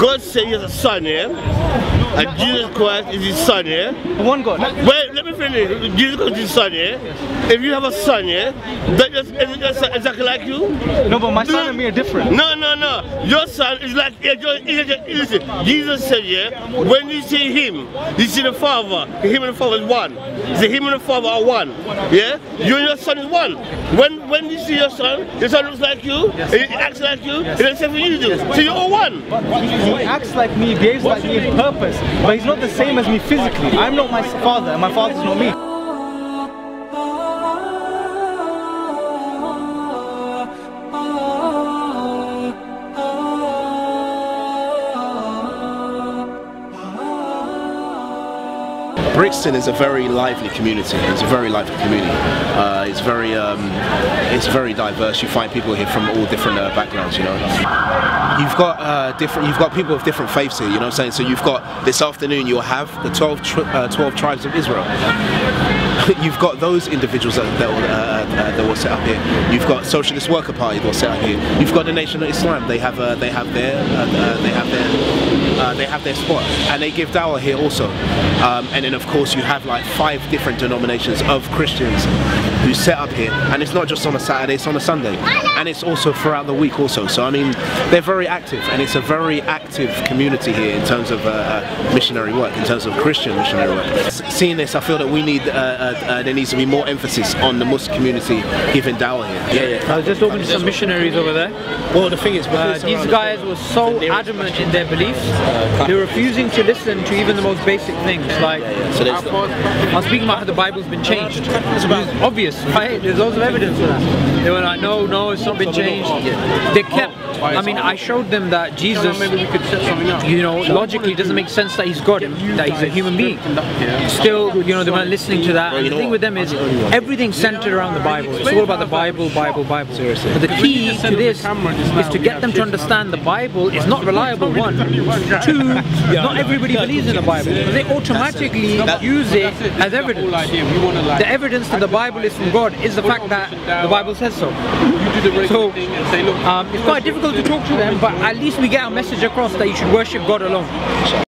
God said he has a son, yeah? And Jesus Christ is his son, yeah? One God. Wait, let me finish. Jesus Christ is his son, yeah? If you have a son, yeah? That is, is exactly like you? No, but my son and me are different. No, no, no. Your son is like, yeah, your- is it- listen, Jesus said, yeah, when you see him, you see the Father. Him and the Father is one. See, him and the Father are one. Yeah? You and your son is one. When when you see your son, your son looks like you, he acts like you, and the same thing you do. So you're all one. He acts like me, behaves like me purpose, but he's not the same as me physically. I'm not my father, and my father's not me. Brixton is a very lively community. It's a very lively community. Uh, it's very, um, it's very diverse. You find people here from all different uh, backgrounds. You know, you've got uh, different, you've got people of different faiths here. You know what I'm saying? So you've got this afternoon, you'll have the 12, tri- uh, 12 tribes of Israel. You've got those individuals that, that, will, uh, uh, that will set up here. You've got Socialist Worker Party that will set up here. You've got the Nation of Islam. They have uh, they have their uh, uh, they have their they have their spot, and they give dawah here also. Um, and then of course you have like five different denominations of Christians who set up here, and it's not just on a Saturday; it's on a Sunday, and it's also throughout the week also. So I mean, they're very active, and it's a very active community here in terms of uh, uh, missionary work, in terms of Christian missionary work. S- Seeing this, I feel that we need uh, uh, uh, there needs to be more emphasis on the Muslim community giving dawah here. Yeah, yeah. I was just talking to some missionaries over there. Well, the thing is, Uh, these guys were so adamant in their beliefs, they're refusing to listen to even the most basic things. Like, So there's- I was speaking about how the Bible's been changed. It's obvious, right? There's loads of evidence for that. They were like, no, no, it's not been changed. They kept. I mean, I showed them that Jesus, you know, logically it doesn't make sense that he's God, that he's a human being. Still, you know, they weren't listening to that. And the thing with them is, everything's centered around the Bible. It's all about the Bible, Bible, Bible. Seriously. But the key to this is to get them to understand the Bible is not reliable. One, two, not everybody believes in the Bible. So they automatically use it as evidence. The evidence that the Bible is from God is the fact that the Bible says so. So um, it's quite difficult to talk to them, but at least we get our message across that you should worship God alone.